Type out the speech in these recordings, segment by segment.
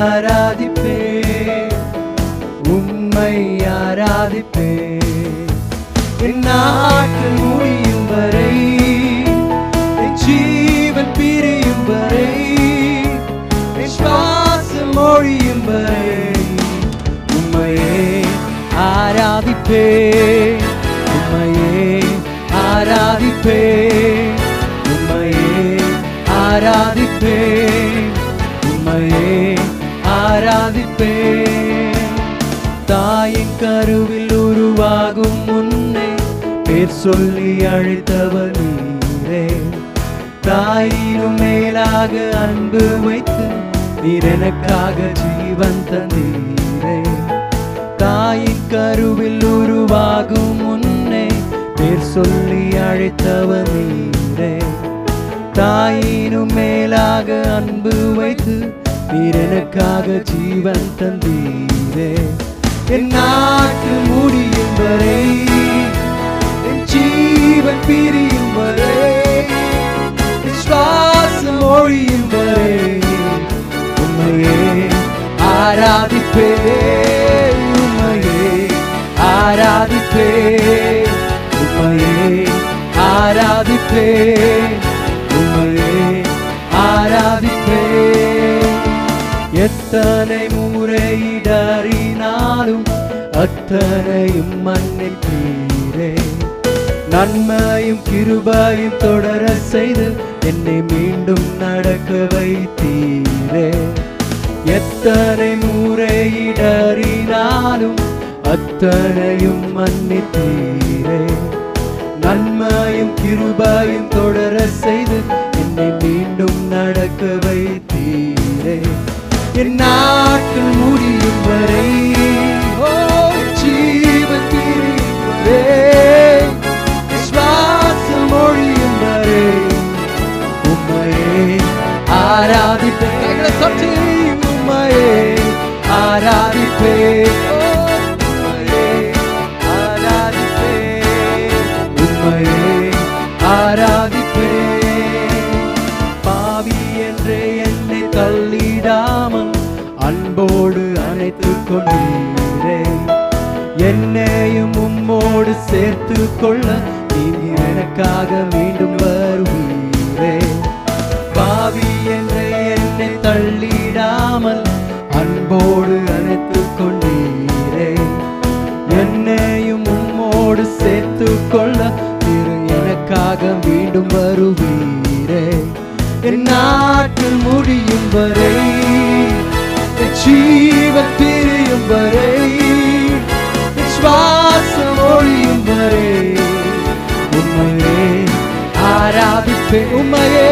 ஆராதிப்பே உம்மை ஆராதிப்பே என் நாட்கள் முடியும் வரை என் ஜீவன் பிரியும் வரை என் சுவாசம் மொழியும் வரை உம்மையே ஆராதிப்பே உம்மையே ஆராதிப்பே உம்மையே ஆராதிப்பே கருவில் உருவாகும் முன்னே பேர் சொல்லி அழைத்தவர் நீரே. தாயினும் மேலாக அன்பு வைத்து நீர் எனக்காக ஜீவன் தந்தீரே. தாயின் கருவில் உருவாகும் முன்னே பேர் சொல்லி அழைத்தவர் நீரே. தாயினும் மேலாக அன்பு வைத்து நீர் எனக்காக ஜீவன் தந்தீரே. என் நாட்டு முடியும் வரை என் ஜீவன் பிரியும் வரை என் சுவாசம் ஒழியும் வரை உண்மையே ஆராதிப்பே உண்மையே ஆராதிப்பே உண்மையே ஆராதிப்பே உண்மையே ஆராதிப்பே எத்தனை அத்தனையும் மண்ணில் தீரே நன்மையும் கிருபாயும் தொடர செய்து என்னை மீண்டும் நடக்க வைத்தீரே. எத்தனை முறையிடறினாலும் அத்தனையும் மன்னித்தீரே. நன்மையும் கிருபாயும் தொடர செய்து என்னை மீண்டும் நடக்க வைத்தீரே. என் ஆராதிப்பேன் கைகளை தட்டி உம்மையே ஆராதிப்பே உம்மையே ஆராதிப்பேன். உம்மையே ஆராதிப்பேன். பாவி என்றே என்னை தள்ளிடாமல் அன்போடு கொண்டீரே. என்னையும் உம்மோடு சேர்த்து கொள்ள நீங்க எனக்காக மீண்டும் வர எனக்காக மீண்டும் வருவீரே. என் நாட்கள் முடியும் வரை என் ஜீவன் பிரியும் வரை என் சுவாசம் ஒழியும் வரை உண்மையே ஆராதிப்பே உண்மையே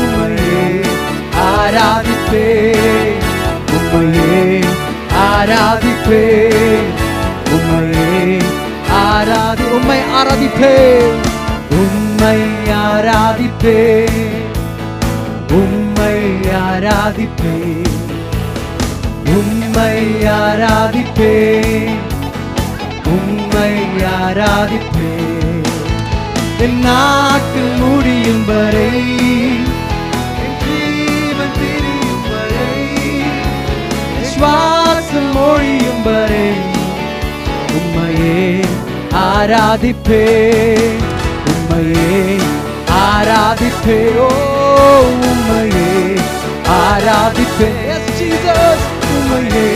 உண்மையே ஆராதிப்பே உண்மையே ஆராதிப்பே உண்மையே ஆராதி உண்மை ஆராதிப்பே உண்மை ஆராதிப்பே உம்மை ஆராதிப்பே உம்மை ஆராதிப்பே உம்மை ஆராதிப்பே. என் நாட்கள் முடியும் வரை என் வரை என் சுவாசம் ஒழியும் வரை உம்மையே ஆராதிப்பே. ഉമ്മയെ ആരാധിപ്പേ ഓ ഉമ്മയെ ആരാധിപ്പേ. ഉമ്മയെ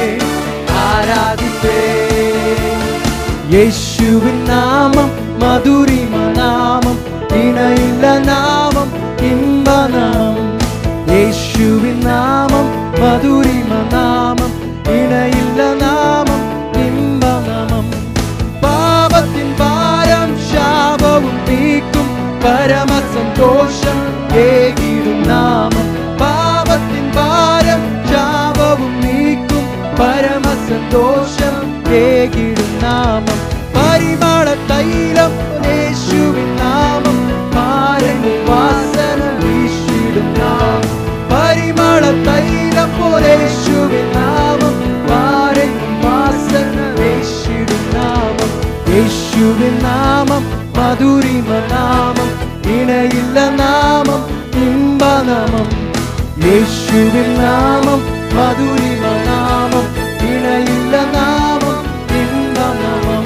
യേശുവിൻ നാമം മധുരി നാമം ഇണയില്ല നാമം ഇമ്പനാമം യേശുവിൻ നാമം മധുരി പരമസന്തോഷം ഏകിടും നാമം. പാപത്തിൻ ഭാരം ശാപവും നീക്കും. പരമസന്തോഷം ഏകിടും നാമം. പരിമാള തൈലം യേശുവിൻ നാമം. പാരങ്ങൾ വാസന വീശിടും നാമം. പരിമാള തൈലം യേശുവിൻ നാമം. പാരങ്ങൾ വാസന വീശിടും നാമം. യേശുവിൻ നാമം മധുരിമ നാമം ഇണയില്ല നാമം ഇമ്പനാമം യേശുവിൻ നാമം മധുരിമ നാമം. ഇണയില്ല നാമം ഇമ്പനാമം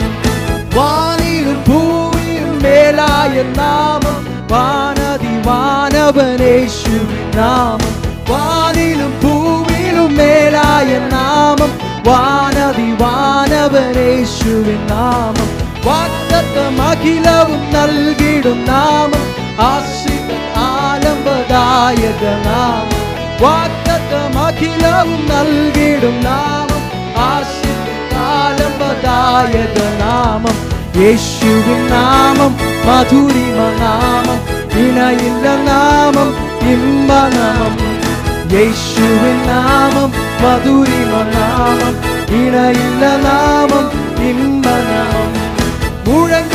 വാനിയിൽ ഭൂമിയും മേലായ നാമം. വാനതി വാനവനേശു നാമം. വാനിലും ഭൂമിയിലും മേലായ നാമം. വാനതി വാനവനേശുവിൻ നാമം. വാക്തത്വം അഖിലവും നൽകിടും നാമം. ആശ്രിത ആലംബദായക നാമം വാക്തത്വം അഖിലവും നൽകിടും നാമം ആശ്രിത ആലംബദായക നാമം യേശുവിൻ നാമം മധുരിമ നാമം ഇണയില്ല നാമം ഇമ്പനാമം യേശുവിൻ നാമം മധുരിമ നാമം ഇണയില്ല നാമം ഇമ്പനാമം മുഴങ്ങാൽ മുകളെല്ലാം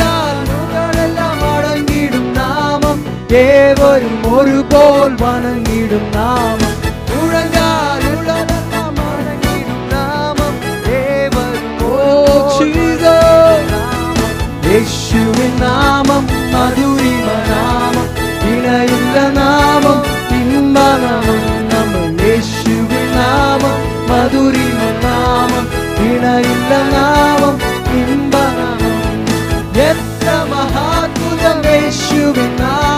தேவரும் ஒரு போல் வணங்கிடும் நாமம். முழங்கால் உலகெல்லாம் வணங்கிடும் நாமம். தேவரும் இயேசுவின் நாமம் மதுரிம நாமம். இணையுள்ள நாமம் இன்பநாமம் நம்ம. இயேசுவின் நாமம் மதுரிம நாமம். இணையுள்ள நாமம் இன்பநாமம் எத்த மகாத்புதம் இயேசுவின் நாமம்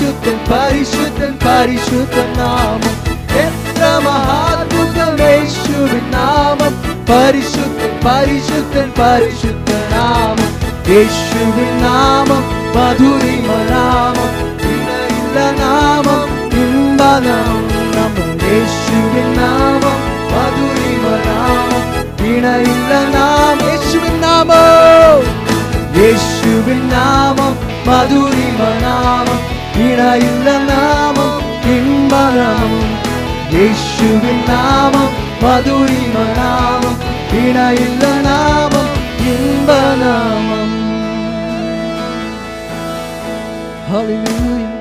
പരിശുദ്ധൻ പരിശുദ്ധൻ പരിശുദ്ധൻ നാമം എത്ര മഹാത്ഭുതം യേശുവിൻ നാമം പരിശുദ്ധൻ പരിശുദ്ധൻ പരിശുദ്ധൻ നാമം യേശുവിൻ നാമം മധുരിമ നാമം ഇണയില്ല നാമം ഇമ്പനാമം നമ്മൾ യേശുവിൻ നാമം മധുരിമ നാമം ഇണയില്ല നാമം യേശുവിൻ നാമം യേശുവിൻ നാമം മധുരിമ നാമം ഇണയില്ല നാമം ഇമ്പനാമം യേശുവിൻ നാമം മധുരിമ നാമം ഇണയില്ല നാമം ഇമ്പനാമം Hallelujah